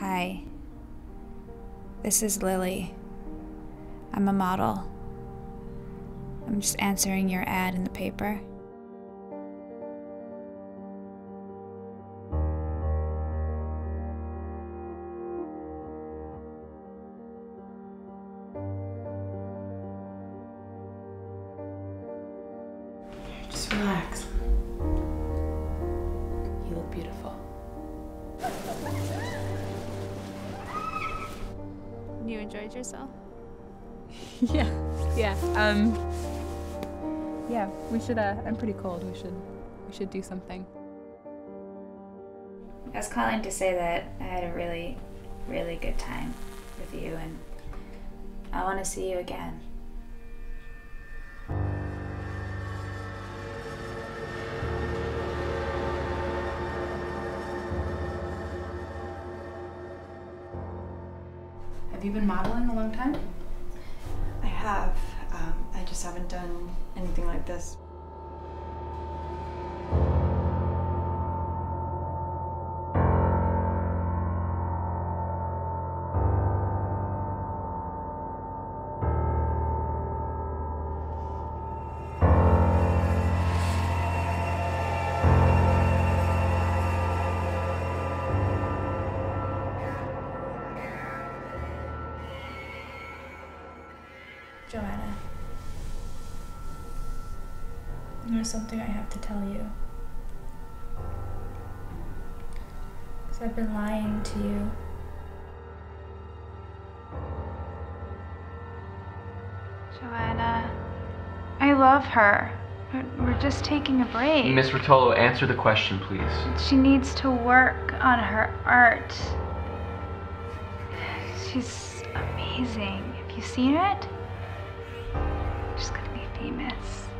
Hi. This is Lilly. I'm a model. I'm just answering your ad in the paper. Just relax. You enjoyed yourself? yeah, yeah. Um, yeah. We should. Uh, I'm pretty cold. We should. We should do something. I was calling to say that I had a really, really good time with you, and I want to see you again. Have you been modeling a long time? I have. Um, I just haven't done anything like this. Johanna, there's something I have to tell you. Because I've been lying to you. Johanna, I love her. but We're just taking a break. Miss Rotolo, answer the question, please. She needs to work on her art. She's amazing. Have you seen it? She's gonna be famous.